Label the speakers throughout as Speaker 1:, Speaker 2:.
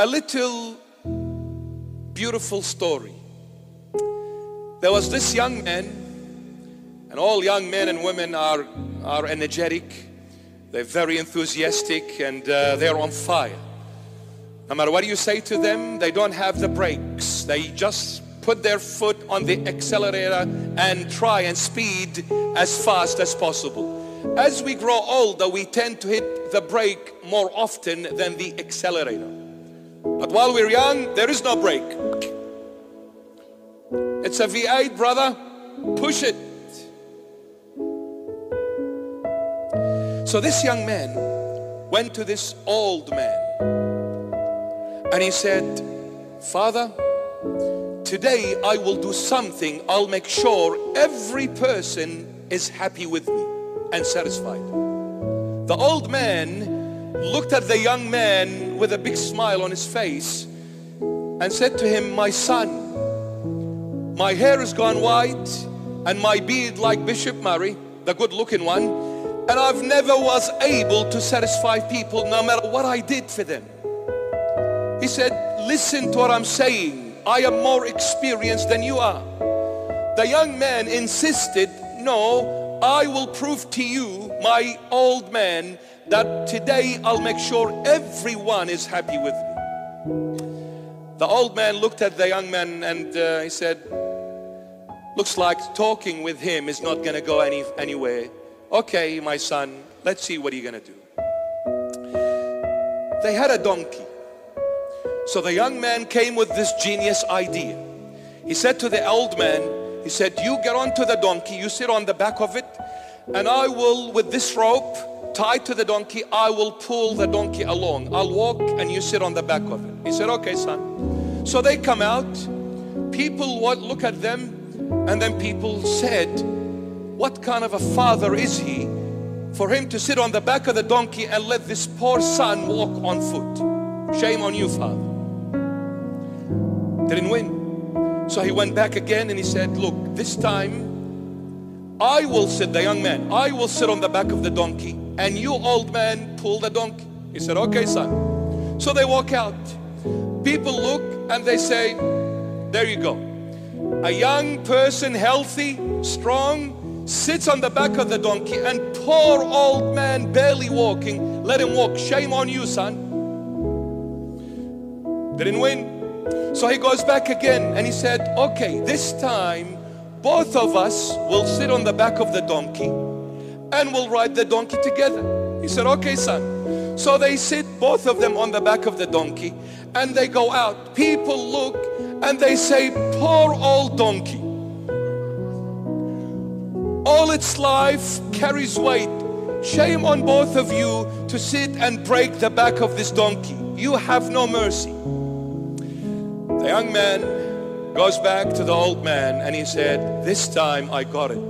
Speaker 1: a little beautiful story. There was this young man, and all young men and women are, are energetic, they're very enthusiastic, and uh, they're on fire. No matter what you say to them, they don't have the brakes. They just put their foot on the accelerator and try and speed as fast as possible. As we grow older, we tend to hit the brake more often than the accelerator. But while we're young, there is no break. It's a V8, brother. Push it. So this young man went to this old man and he said, Father, today I will do something. I'll make sure every person is happy with me and satisfied. The old man looked at the young man with a big smile on his face and said to him, My son, my hair has gone white and my beard like Bishop Mari, the good looking one, and I've never was able to satisfy people no matter what I did for them. He said, listen to what I'm saying. I am more experienced than you are. The young man insisted, no, I will prove to you, my old man, that today I'll make sure everyone is happy with me. The old man looked at the young man and uh, he said, looks like talking with him is not going to go any, anywhere. Okay, my son, let's see what you're going to do. They had a donkey. So the young man came with this genius idea. He said to the old man, he said, you get onto the donkey, you sit on the back of it, and I will, with this rope tied to the donkey, I will pull the donkey along. I'll walk and you sit on the back of it. He said, okay, son. So they come out, people look at them, and then people said, what kind of a father is he for him to sit on the back of the donkey and let this poor son walk on foot? Shame on you, father. Didn't win. So he went back again and he said, Look, this time I will sit, the young man, I will sit on the back of the donkey and you, old man, pull the donkey. He said, Okay, son. So they walk out. People look and they say, There you go. A young person, healthy, strong, sits on the back of the donkey and poor old man barely walking let him walk shame on you son didn't win so he goes back again and he said okay this time both of us will sit on the back of the donkey and we'll ride the donkey together he said okay son so they sit both of them on the back of the donkey and they go out people look and they say poor old donkey all its life carries weight. Shame on both of you to sit and break the back of this donkey. You have no mercy. The young man goes back to the old man and he said, This time I got it.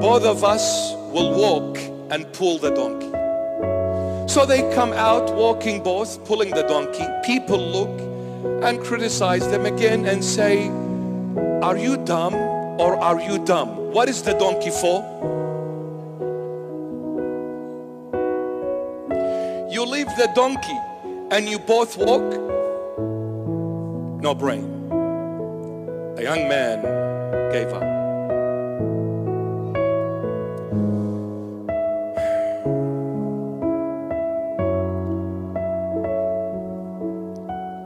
Speaker 1: Both of us will walk and pull the donkey. So they come out walking both, pulling the donkey. People look and criticize them again and say, Are you dumb or are you dumb? What is the donkey for? You leave the donkey and you both walk? No brain. A young man gave up.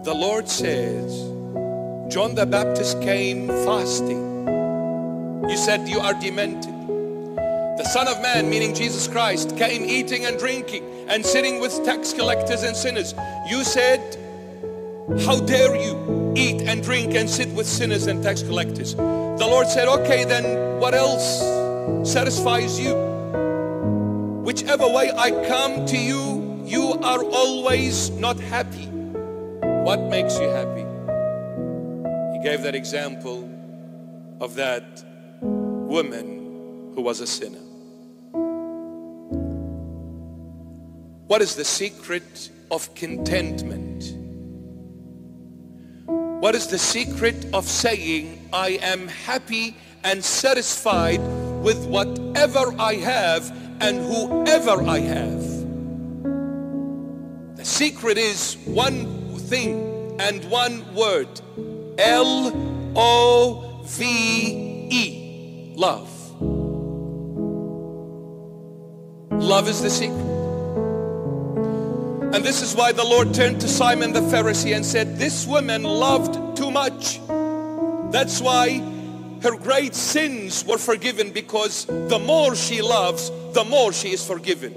Speaker 1: The Lord says, John the Baptist came fasting you said you are demented. The Son of Man, meaning Jesus Christ, came eating and drinking and sitting with tax collectors and sinners. You said, How dare you eat and drink and sit with sinners and tax collectors? The Lord said, Okay, then what else satisfies you? Whichever way I come to you, you are always not happy. What makes you happy? He gave that example of that woman who was a sinner. What is the secret of contentment? What is the secret of saying, I am happy and satisfied with whatever I have and whoever I have? The secret is one thing and one word. L-O-V-E. Love. Love is the secret. And this is why the Lord turned to Simon the Pharisee and said, this woman loved too much. That's why her great sins were forgiven because the more she loves, the more she is forgiven.